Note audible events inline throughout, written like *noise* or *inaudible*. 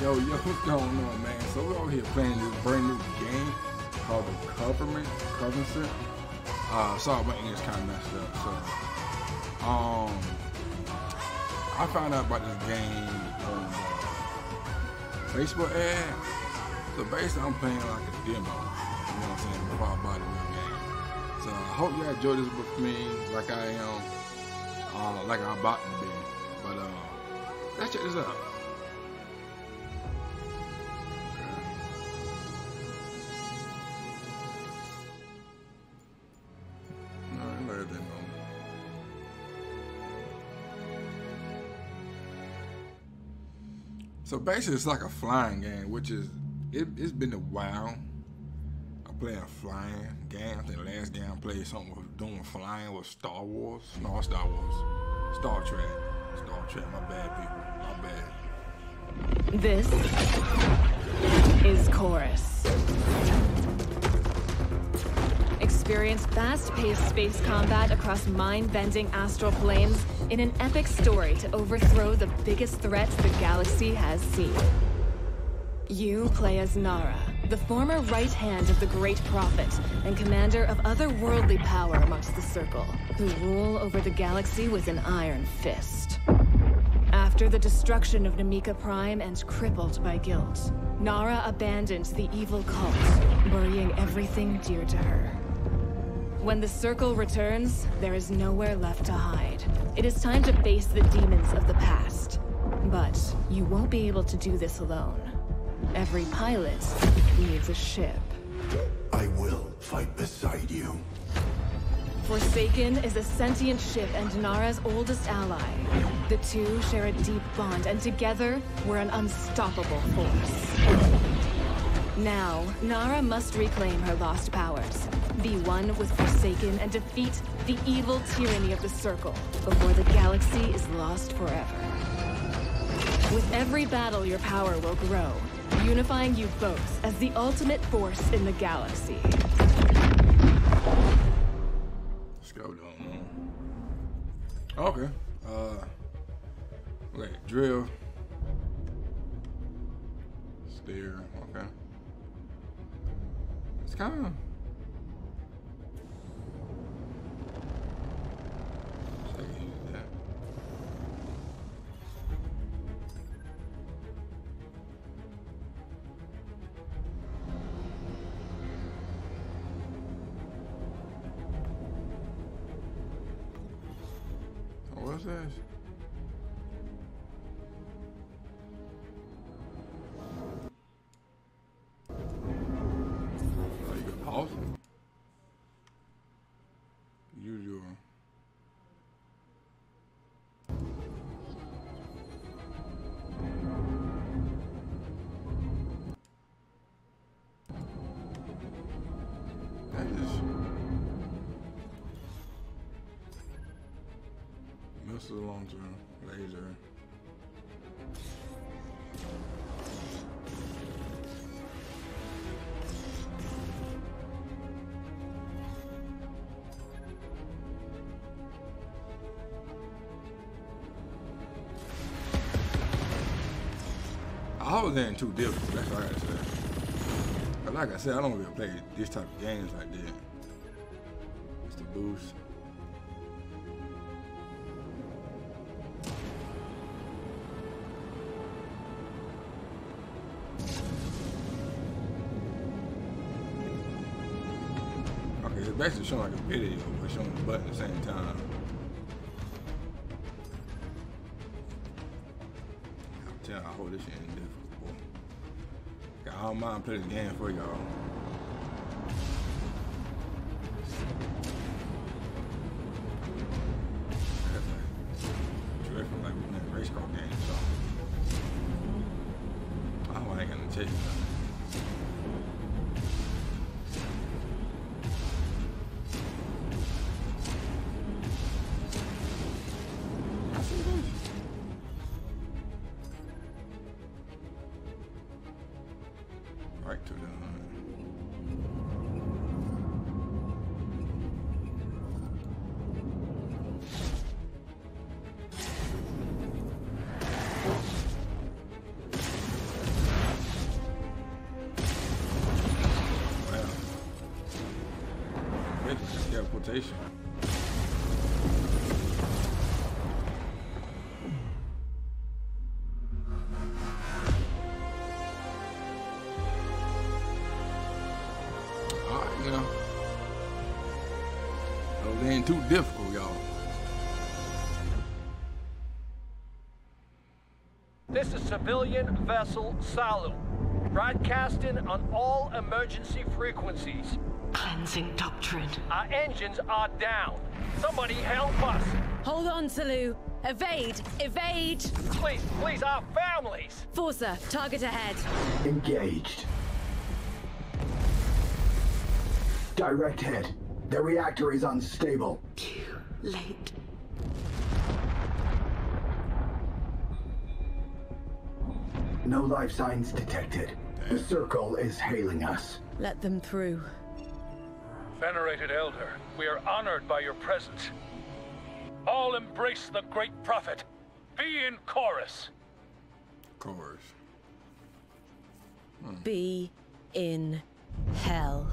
Yo, yo, *laughs* what's going on, man? So we're over here playing this brand new game called the Covenant. Covenant. Uh, sorry, my English kind of messed up. So, um, I found out about this game on the Facebook ad. So basically, I'm playing like a demo. You know what I'm saying? Before I buy the real game. So I hope you enjoy this with me, like I am, uh, like I'm about to be. But uh, let's check this out. So basically, it's like a flying game, which is it, it's been a while. I play a flying game. I think the last game I played something with doing flying was Star Wars. No, Star Wars. Star Trek. Star Trek. My bad, people. My bad. This is Chorus. Experience fast-paced space combat across mind-bending astral planes in an epic story to overthrow the biggest threats the galaxy has seen. You play as Nara, the former right hand of the Great Prophet and commander of otherworldly power amongst the Circle, who rule over the galaxy with an iron fist. After the destruction of Namika Prime and crippled by guilt, Nara abandoned the evil cult, burying everything dear to her. When the Circle returns, there is nowhere left to hide. It is time to face the demons of the past. But you won't be able to do this alone. Every pilot needs a ship. I will fight beside you. Forsaken is a sentient ship and Nara's oldest ally. The two share a deep bond, and together, we're an unstoppable force. Now, Nara must reclaim her lost powers, be one with Forsaken, and defeat the evil tyranny of the Circle before the galaxy is lost forever. With every battle, your power will grow, unifying you both as the ultimate force in the galaxy. Let's go, down. Okay. Uh, wait, drill. Steer. Okay. It's That is. Missile launcher, laser. I was in too difficult. That's I gotta say. But like I said, I don't really play this type of games like that. It's the boost. Okay, it's basically showing like a video, but showing the button at the same time. I don't playing this game for y'all. Transportation. Alright, you know. So ain't too difficult, y'all. This is civilian vessel Salu, broadcasting on all emergency frequencies. Cleansing doctrine. Our engines are down. Somebody help us. Hold on, Salu. Evade! Evade! Please, please, our families. Forza, target ahead. Engaged. Direct hit. The reactor is unstable. Too late. No life signs detected. The circle is hailing us. Let them through. Venerated Elder, we are honored by your presence. All embrace the great prophet. Be in chorus. Chorus. course. Be in hell.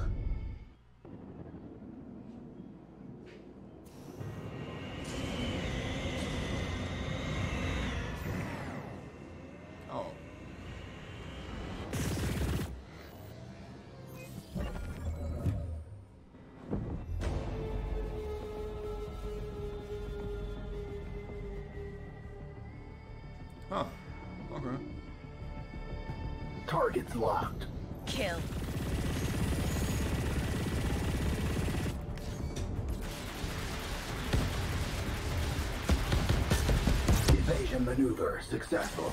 Maneuver successful.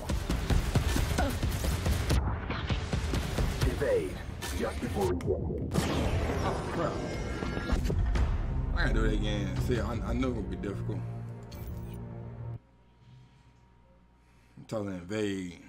Evade. Just before we get. I gotta do it again. See, I, I knew it would be difficult. I'm telling invade.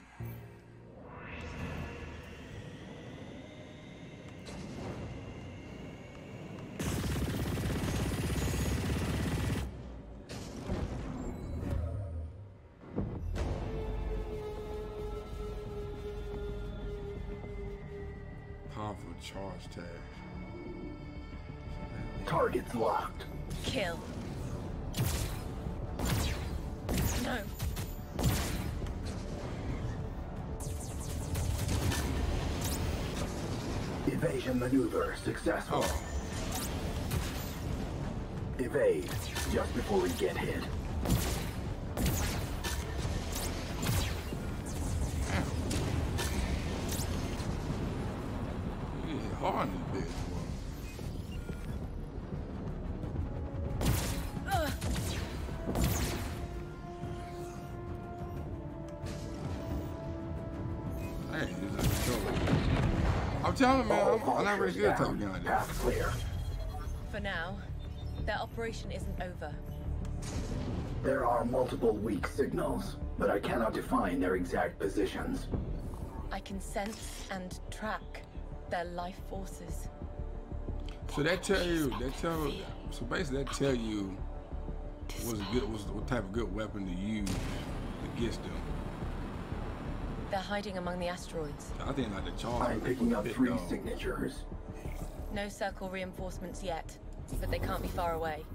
Successful. Oh, Evade. Just before we get hit. Man, I'm, I'm not very good at Vultures gun. Path clear. For now, their operation isn't over. There are multiple weak signals, but I cannot define their exact positions. I can sense and track their life forces. So that tell you, that tell, so basically that tell you what's good, what's, what type of good weapon to use against them. They're hiding among the asteroids. I think like the charge. I'm picking up three dog. signatures. No circle reinforcements yet, but they can't be far away.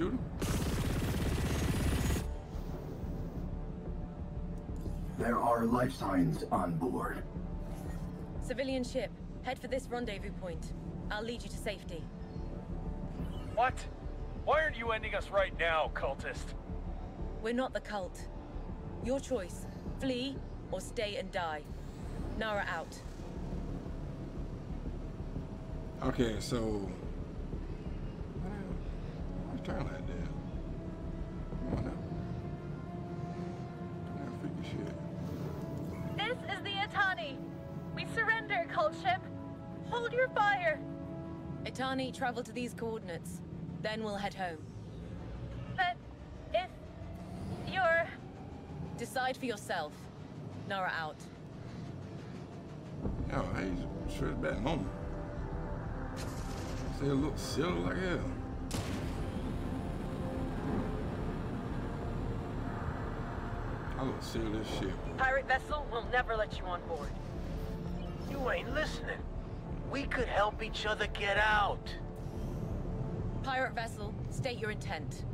Shoot him. There are life signs on board. Civilian ship, head for this rendezvous point. I'll lead you to safety. What? Why aren't you ending us right now, cultist? We're not the cult. Your choice. Flee or stay and die. Nara out. Okay, so. I was trying like that. Come on now. Come on, freaky shit. This is the Atani. We surrender, cult ship. Hold your fire. Itani, travel to these coordinates. Then we'll head home. But if you're... Decide for yourself. Nara out. Yo, he's sure it's a bad moment. Say a little silly like hell. I look silly as shit. Pirate vessel will never let you on board. You ain't listening. We could help each other get out. Pirate vessel, state your intent.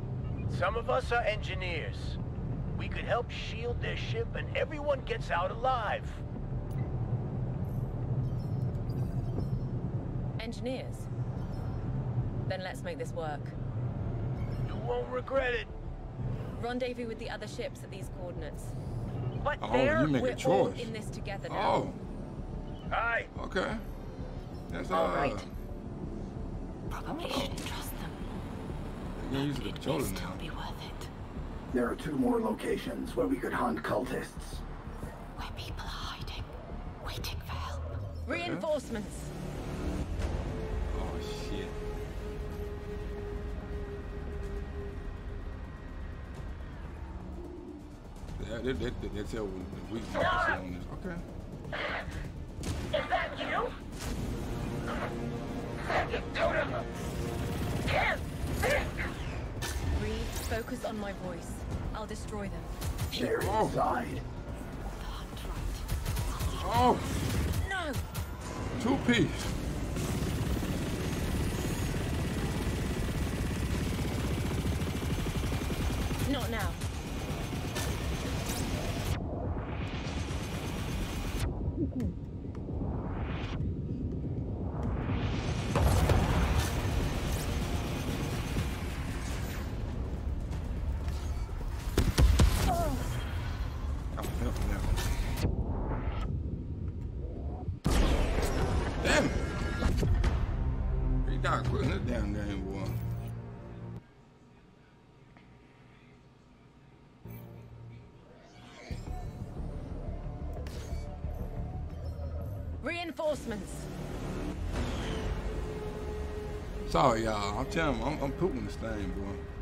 Some of us are engineers. We could help shield their ship and everyone gets out alive. Engineers? Then let's make this work. You won't regret it. Rendezvous with the other ships at these coordinates. But Oh, there... you make We're a all in this together now. Oh, Aye. okay. That's All uh, right. Probably shouldn't trust them. You can use the It may controller still now. be worth it. There are two more locations where we could hunt cultists. Where people are hiding, waiting for help. Reinforcements! That, that, that, that, that's how the weak marks on this. Okay. Is that you? Totem! Can't think! Reed, focus on my voice. I'll destroy them. They're Oh. inside. The hunt right. Oh, No! two piece. Oh, Reinforcements! Sorry, y'all. I'm telling you, I'm, I'm pooping this thing, boy.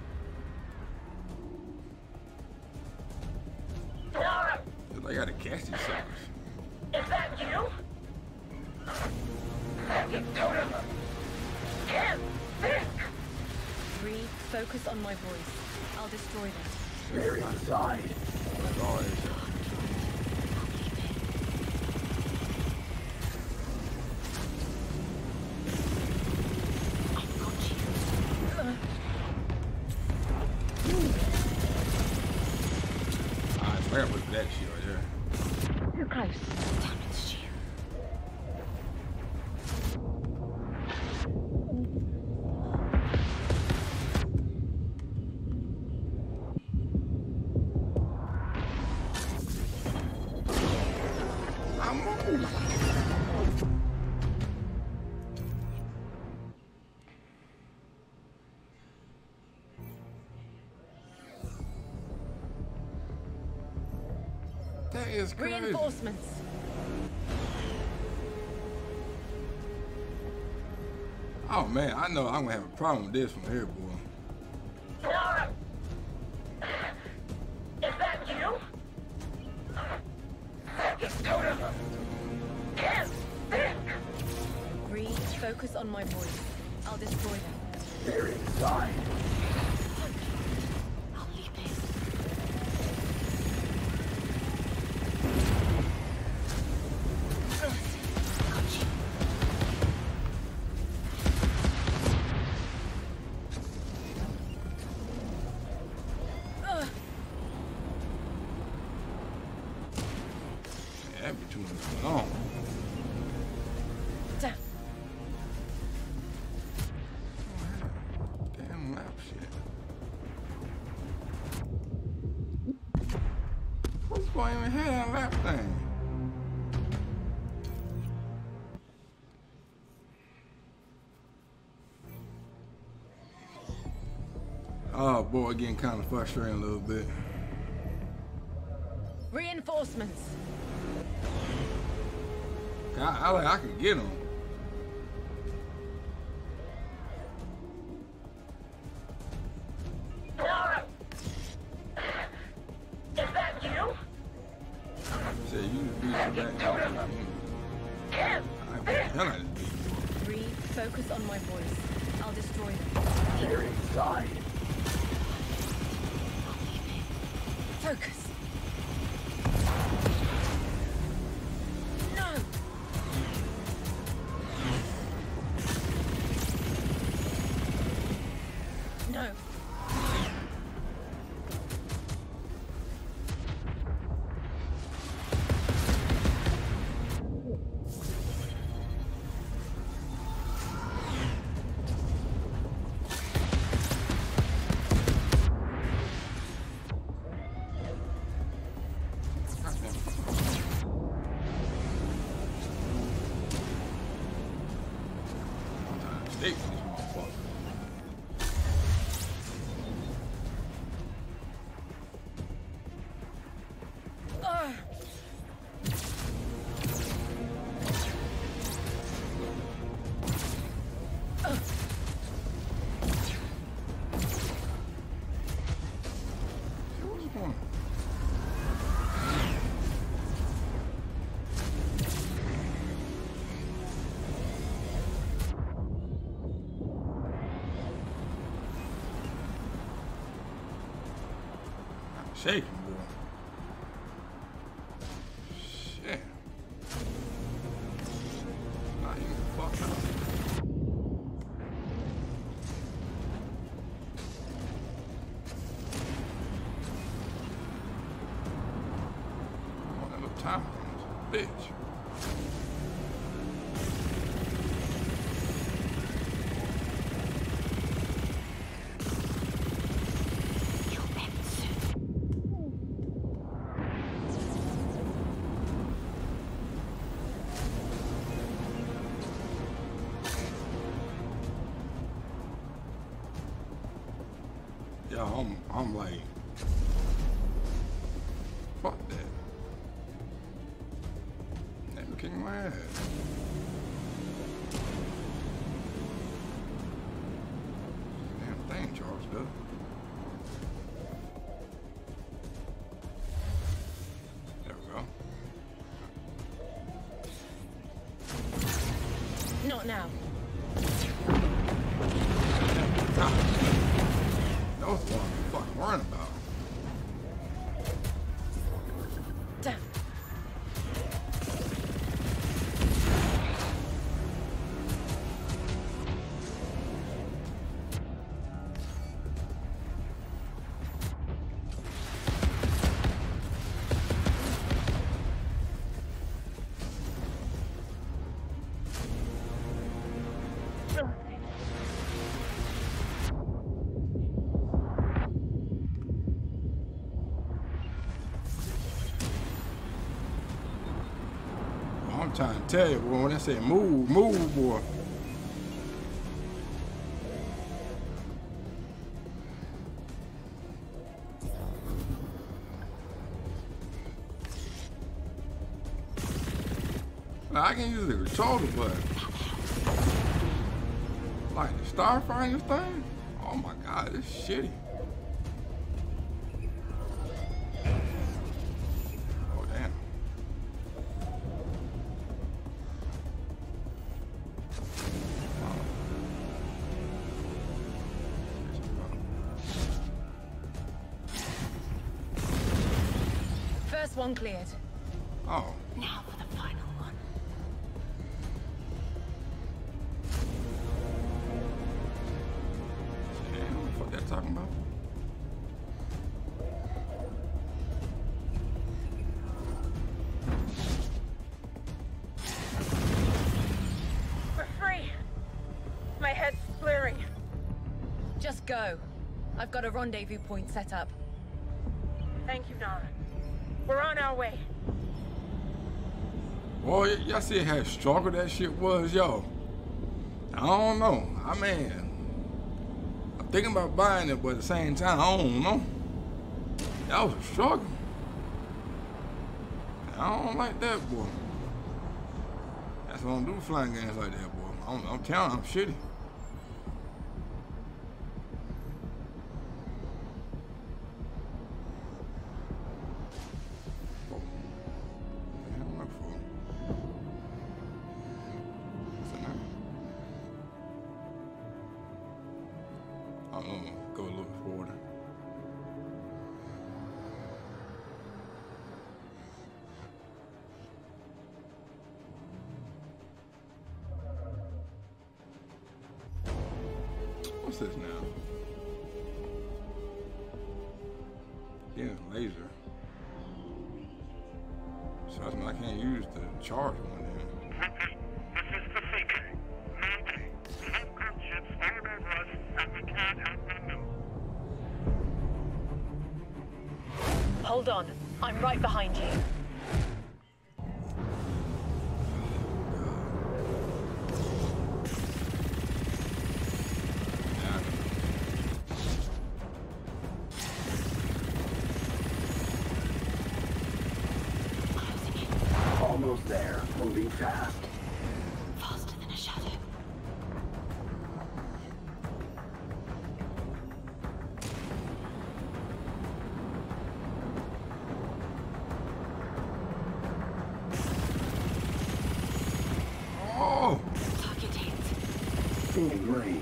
That is crazy. Reinforcements! Oh man, I know I'm gonna have a problem with this from here, boy. Nara! Is that you? Totem! Can't think! Reed, focus on my voice. I'll destroy them. They're inside. Boy, getting kind of frustrating a little bit. Reinforcements. I, I like I can get them. Nara! Is that you? Said you beat your back. Kim! I beat the hell out of this beat. Three, focus on my voice. I'll destroy them. They're inside. Focus. I'm I'm, like, fuck that. Never kicking my ass. Damn thing charged up. There we go. Not now. I'm trying to tell you, boy, when I say move, move, boy. I can use the controller button. Like the Starfinder thing? Oh my god, this shitty. Got a rendezvous point set up. Thank you, Nara. We're on our way. Boy, y'all see how struggle that shit was, yo. I don't know. I mean, I'm thinking about buying it, but at the same time, I don't know. That was a struggle. I don't like that, boy. That's what I don't do flying games like that, boy. I'm, I'm telling you, I'm shitty. Down.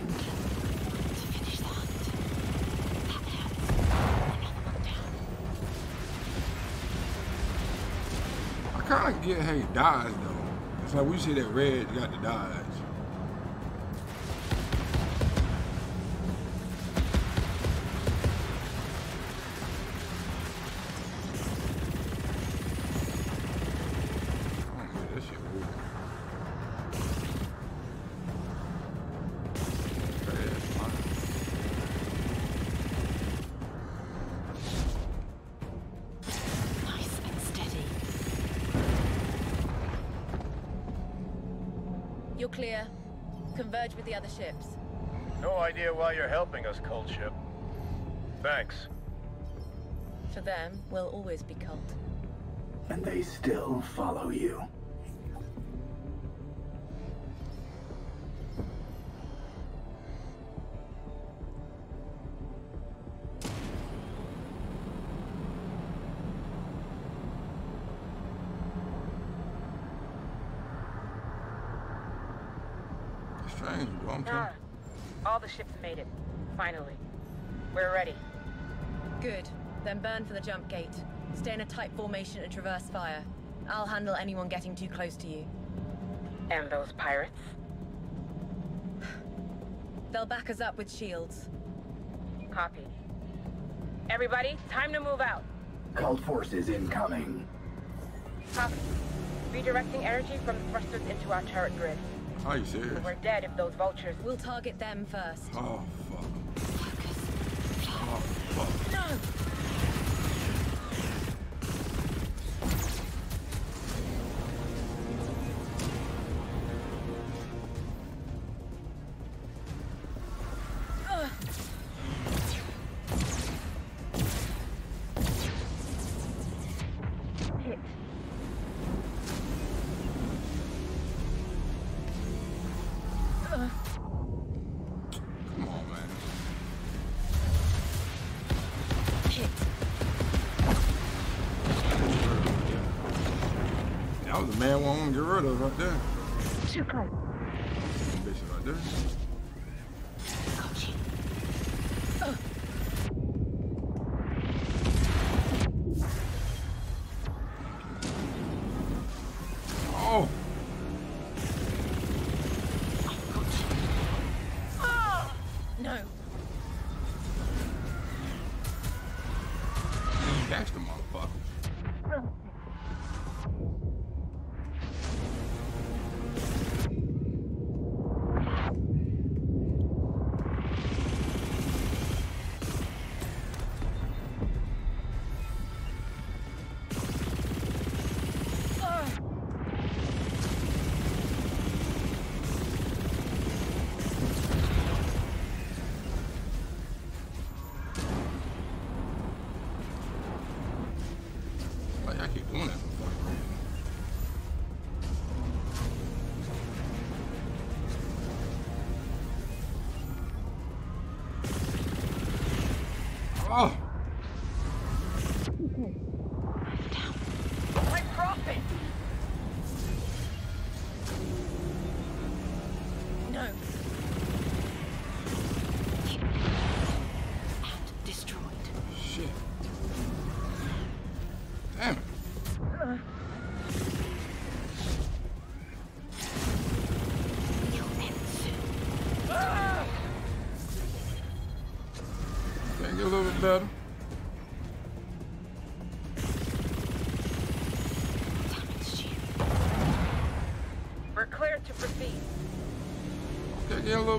I kind of get how he dies though. It's like we see that red, got to dodge. Thanks. For them, we'll always be cult. And they still follow you. Strange, bro. I'm ah, all the ships made it. Finally. We're ready. Good. Then burn for the jump gate. Stay in a tight formation and traverse fire. I'll handle anyone getting too close to you. And those pirates? They'll back us up with shields. Copy. Everybody, time to move out. Cult forces incoming. Copy. Redirecting energy from the thrusters into our turret grid. Are you serious? We're dead if those vultures... We'll target them first. Oh, fuck. Ugh. Man we want to get rid of right there.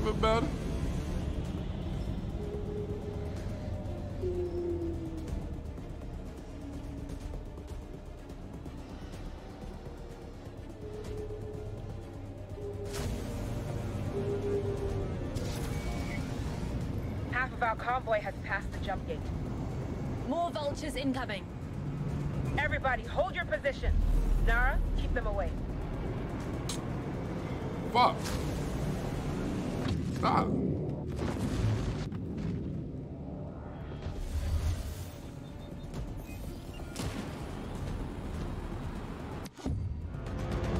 Can I get a little bit better? Half of our convoy has passed the jump gate. More vultures incoming. Everybody, hold your position. Nara, keep them away. Fuck. Stop.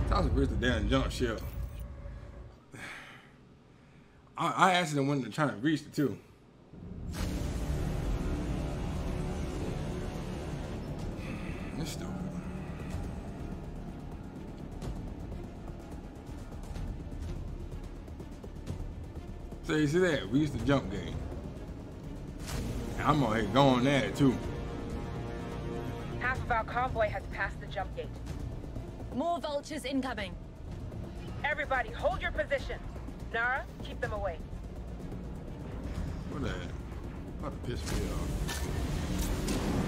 Thousand Chris the damn jump ship. *sighs* I, I actually went to try to reach it too. So you see that? We used to jump game. And I'm gonna go on it too. Half of our convoy has passed the jump gate. More vultures incoming. Everybody, hold your position. Nara, keep them away. What that? About to piss me off.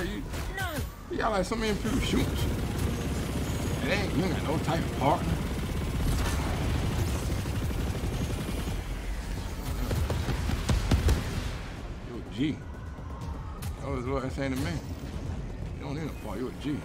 Like you, you got like so many people shooting shit. It ain't, you ain't got no type of partner. You a G. That was what I saying to me. You don't need a part, you a G.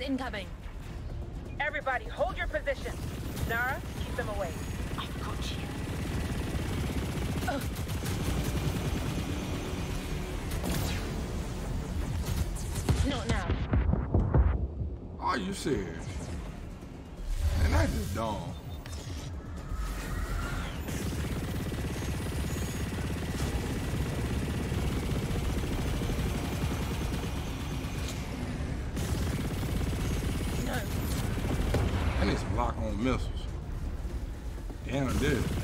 More incoming. Everybody, hold your position. Nara, keep them away. I've got you. Not now. Are you serious? And that's just dumb. Missiles. Damn, I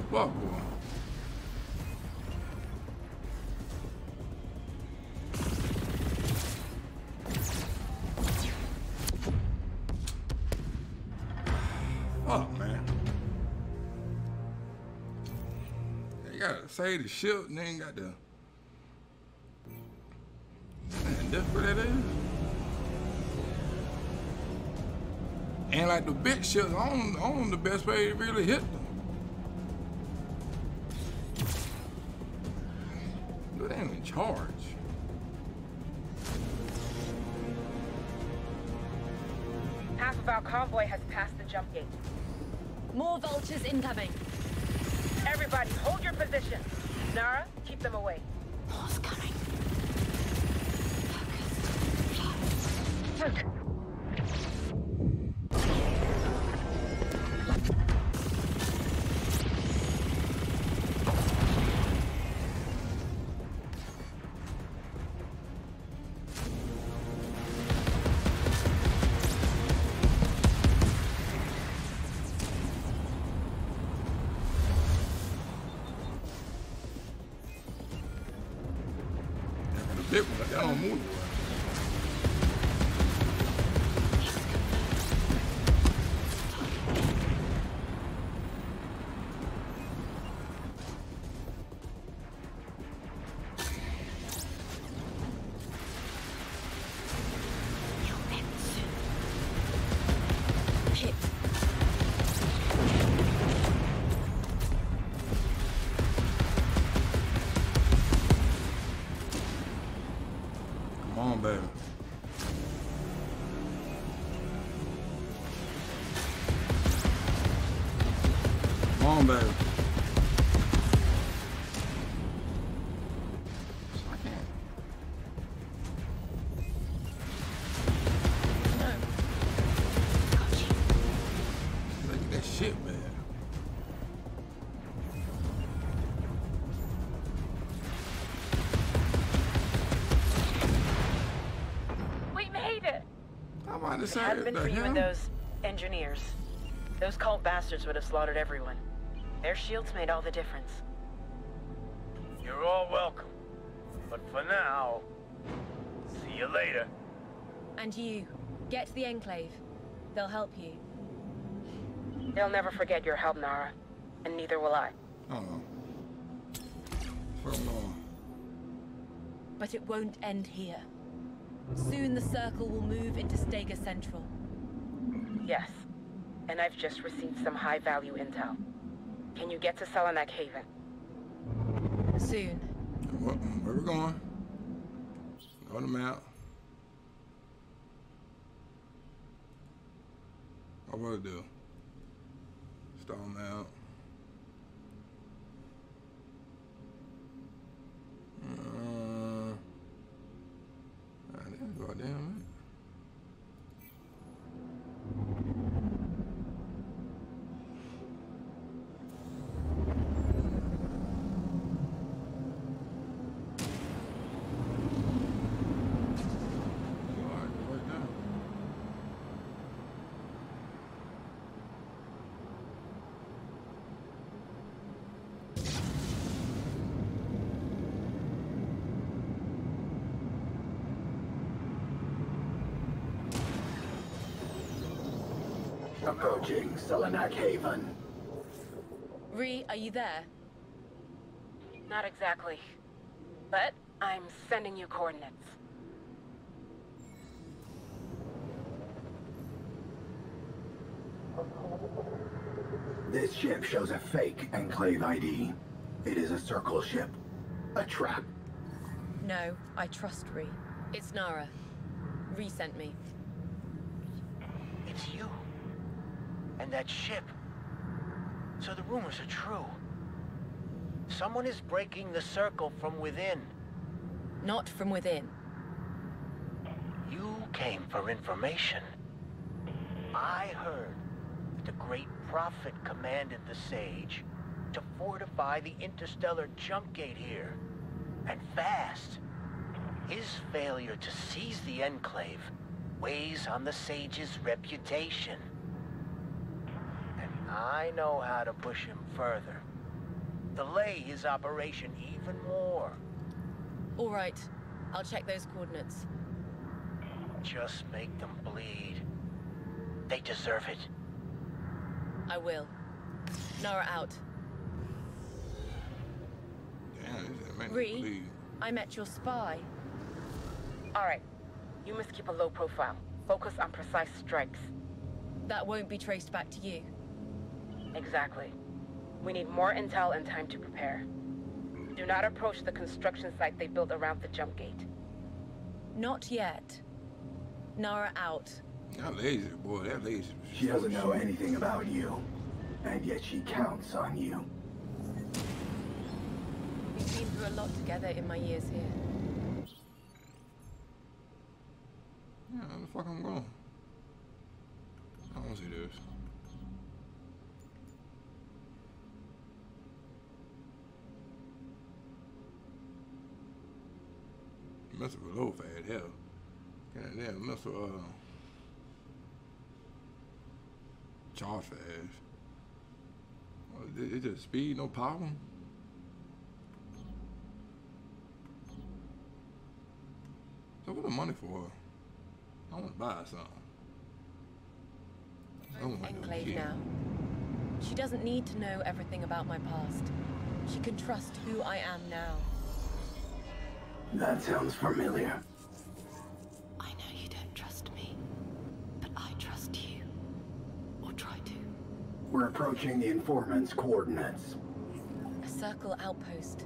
That boy. Fuck, man. You gotta save the ship and then got the. Man, that's what it is. And like the big ships, don't know the best way to really hit them. Charge. Half of our convoy has passed the jump gate. More vultures incoming. Everybody, hold your position. Nara, keep them away. On, baby. I can't. No. Look at that shit, man. We made it! I'm If say, it hadn't been the for you and those engineers, those cult bastards would have slaughtered everyone. Their shields made all the difference. You're all welcome. But for now, see you later. And you. Get to the Enclave. They'll help you. They'll never forget your help, Nara. And neither will I. Uh-oh. Fuck on. But it won't end here. Soon the Circle will move into Stega Central. Yes. And I've just received some high-value intel. Can you get to Selenak Haven? Soon. Where, where we going? On the map. What will it do? Stall map. Uh, I didn't go down it. All right, go right down. Approaching Selenak Haven. Ree, are you there? Not exactly. But I'm sending you coordinates. This ship shows a fake Enclave ID. It is a circle ship. A trap. No, I trust Ree. It's Nara. Ree sent me. It's you. That ship. So the rumors are true. Someone is breaking the circle from within. Not from within. You came for information. I heard that the great prophet commanded the sage to fortify the interstellar jump gate here. And fast. His failure to seize the Enclave weighs on the Sage's reputation. And I know how to push him further. Delay his operation even more. All right. I'll check those coordinates. Just make them bleed. They deserve it. I will. Nara out. Damn, this ain't meant to Ree. I met your spy. All right. You must keep a low profile. Focus on precise strikes. That won't be traced back to you. Exactly. We need more intel and time to prepare. Do not approach the construction site they built around the jump gate. Not yet. Nara out. That lazy, boy. That lazy. She doesn't know anything about you, and yet she counts on you. We've been through a lot together in my years here. Yeah, where the fuck I'm going? I don't see this. Low fat hell. God damn, mess with uh charge fast. It, just speed, no power. So what the money for? I want to buy something. I don't want no Enclave now. She doesn't need to know everything about my past. She can trust who I am now. That sounds familiar. I know you don't trust me, but I trust you. Or try to. We're approaching the informant's coordinates. A circle outpost.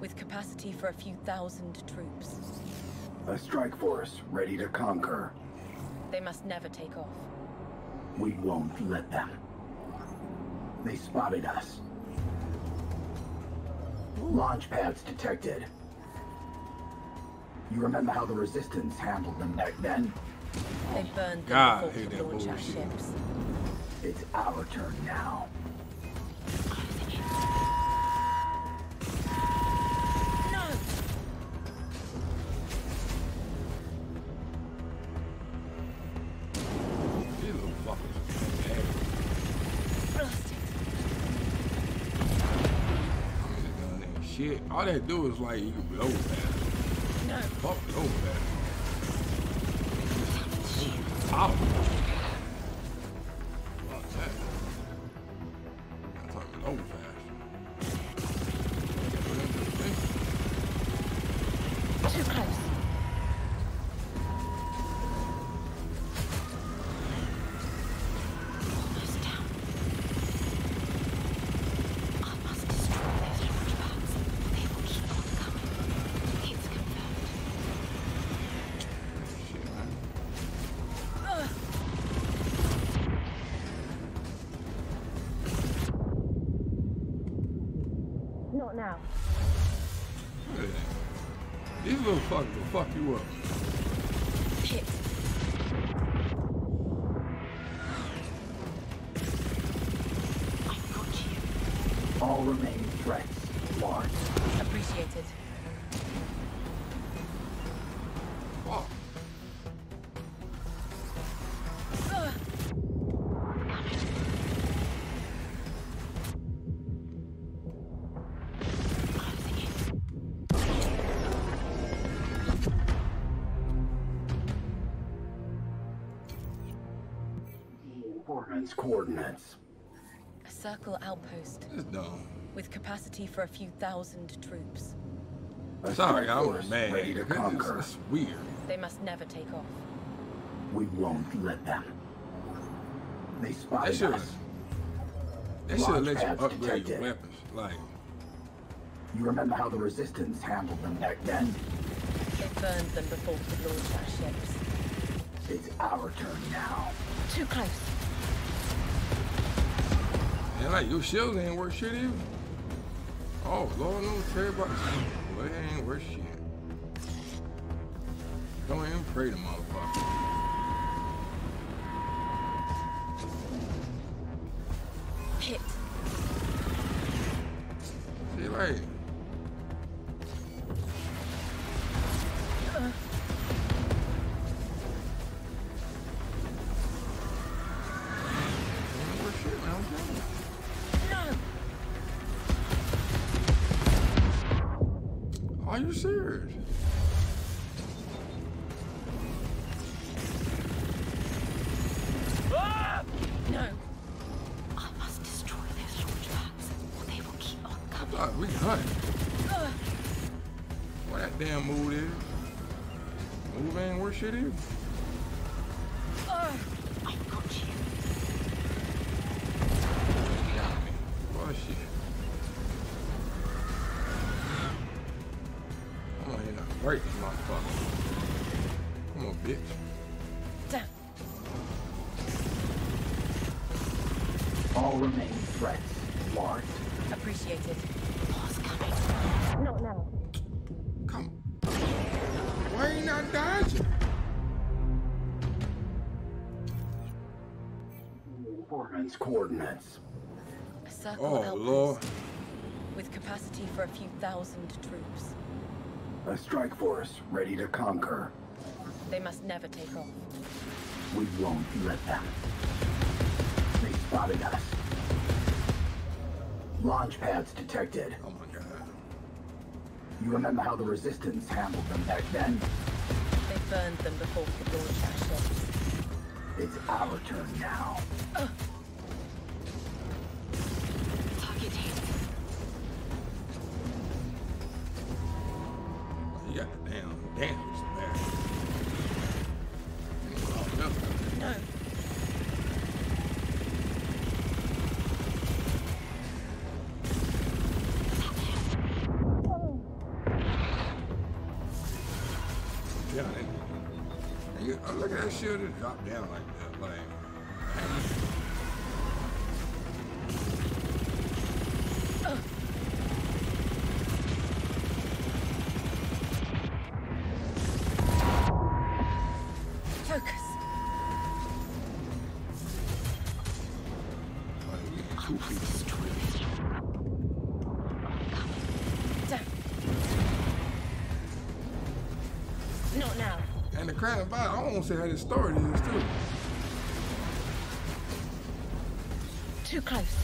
With capacity for a few thousand troops. A strike force ready to conquer. They must never take off. We won't let them. They spotted us. Launch pads detected. You remember how the Resistance handled them back then? They burned them God, I before hate we could launch our ships. It's our turn now. No! These little fuckers are bad. Blast it! I mean, they done ain't shit. All they do is like you can blow fast. Not now. Look. These little fuckers will fuck you up. Hit. I've got you. All remaining threats marked. Appreciated. Coordinates. A circle outpost. It's dumb. With capacity for a few thousand troops. A Sorry, I was mad. ready to It's- conquer. It's weird. They must never take off. We won't let them. They They spotted should us. They should let you Launchpads upgrade your weapons. Like, You remember how the Resistance handled them back then? They burned them before we could launch our ships. It's our turn now. Too close. And like your shields ain't worth shit either. Oh, Lord knows everybody. Well, it ain't worth shit. Don't even pray to motherfucker. Shit is. Coordinates. A circle Oh, outpost Lord. with capacity for a few thousand troops. A strike force ready to conquer. They must never take off. We won't let them. They spotted us. Launch pads detected. Oh my god. You remember how the Resistance handled them back then? They burned them before we could launch our ships. It's our turn now. Target And the crime I don't want to say how this story is, too. Too close.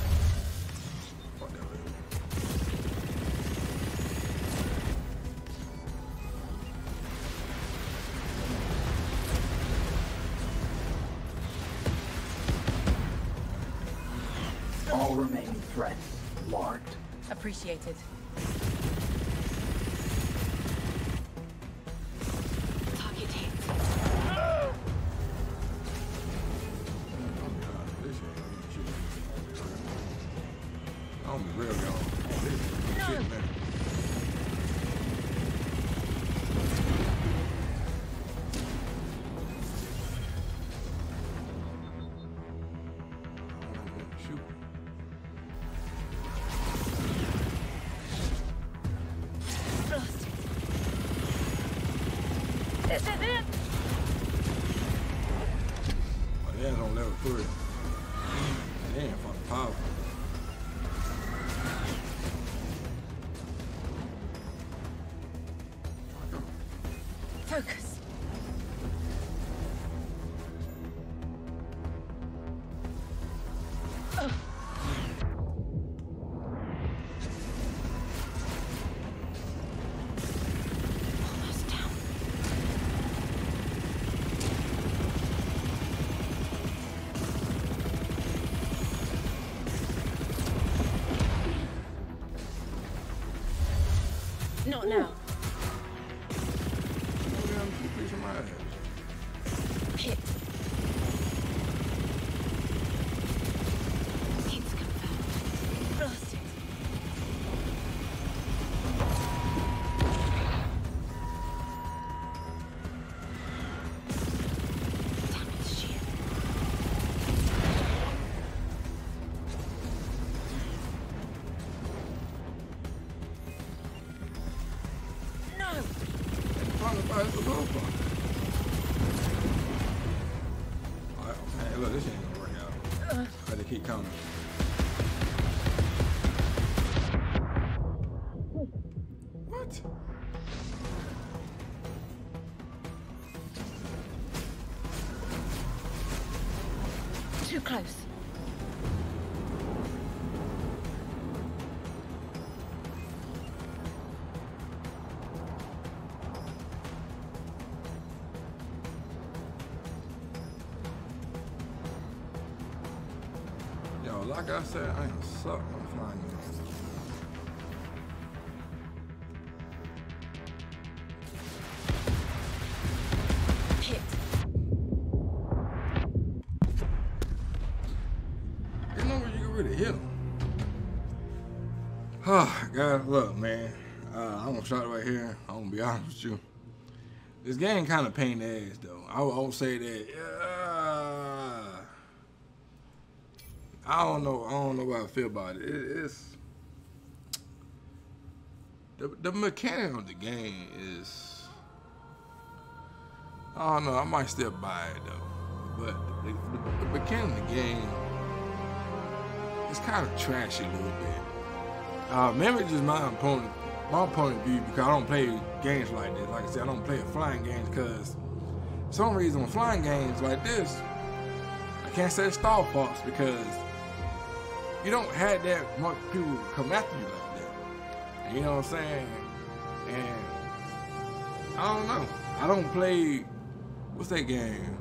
I'm real, y'all. This is shit, man. time and qualifies for qualifier. Alright, man, look, this ain't gonna work out. I to keep coming. Too close. Like I said, I am suck on flying. Hit. You know where you can really hit them. Oh, *sighs* God, look, man. Uh, I'm gonna start right here. I'm gonna be honest with you. This game kind of pain in the ass, though. I won't say that. Uh, I don't know. I don't know what I feel about it. it it's the the mechanic of the game is. I don't know. I might still buy it though, but the, the, the mechanic of the game is kind of trashy a little bit. Uh, maybe just my opponent, my point of view because I don't play games like this. Like I said, I don't play flying games because some reason flying games like this, I can't say Star Fox because you don't have that much people come after you like that. You know what I'm saying? And I don't know. I don't play what's that game?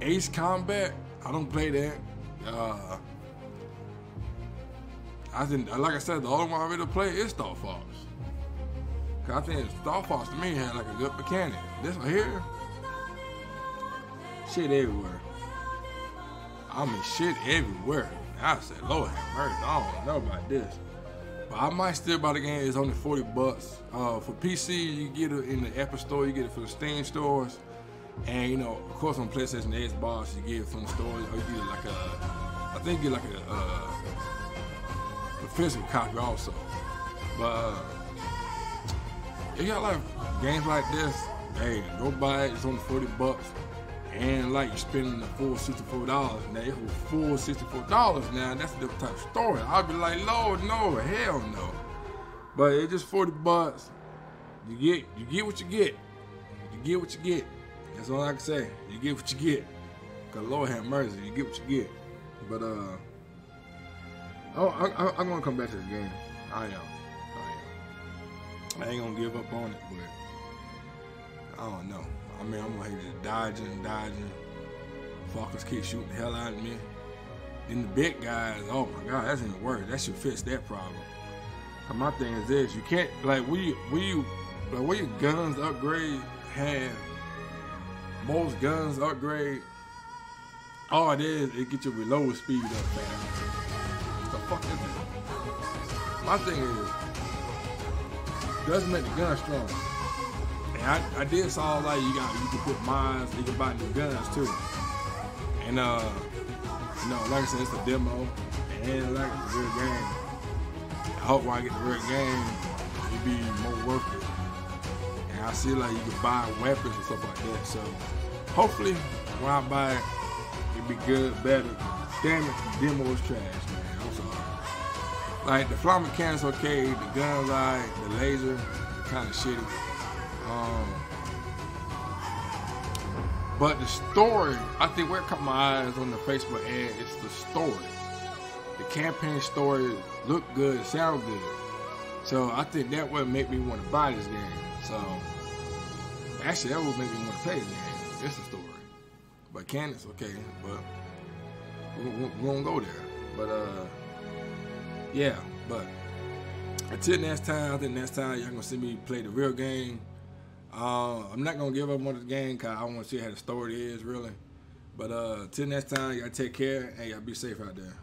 Ace Combat. I don't play that. Uh, I think, like I said, the only one I really play is Star Fox. Cause I think Star Fox to me had like a good mechanic. This one here, shit everywhere. I mean, shit everywhere. I said, Lord have mercy, I don't know about this. But I might still buy the game. It's only 40 bucks. Uh, for PC, you get it in the Apple Store, you get it from the Steam stores. And, you know, of course, on PlayStation and Xbox, you get it from the store, or you get it like a, I think you get like a, uh, a physical copy also. But, uh, you got like games like this, hey, go buy it. It's only 40 bucks. And like spending the full $64 now, it's full $64 now. That's a different type of story. I'll be like, Lord, no, hell no. But it's just 40 bucks. You get you get what you get. You get what you get. That's all I can say. You get what you get. Cause Lord have mercy, you get what you get. But uh, oh, I, I'm gonna come back to the game. I am. I am. I ain't gonna give up on it, but I don't know. I mean, I'm hate just dodging dodging. Fuckers keep shooting the hell out of me. Then the big guys, oh my god, that's even worse. That should fix that problem. My thing is this: you can't like we we like where your guns upgrade have most guns upgrade. All it is, it get your reload speed up, man. The fuck is it? My thing is, doesn't make the gun stronger. I, I did saw like you got you can put mines, you can buy new guns too. And uh, you know, like I said, it's a demo, and like it's a real game. I hope when I get the real game, it be more worth it. And I see like you can buy weapons and stuff like that. So hopefully when I buy it, it be good, better. Damn it, the demo is trash, man. I'm sorry. Like the fly mechanics okay, the guns alright, the laser kind of shitty. Um, but the story, I think where I caught my eyes on the Facebook ad is the story. The campaign story looked good, sound good. So I think that would make me want to buy this game. So actually, that would make me want to play the game. It's a story. But Candace, okay, but we, we, we won't go there. But uh, yeah, but until next time, I think next time y'all gonna see me play the real game. Uh, I'm not gonna give up on the game because I want to see how the story is really. But uh, till next time, y'all take care and y'all be safe out there.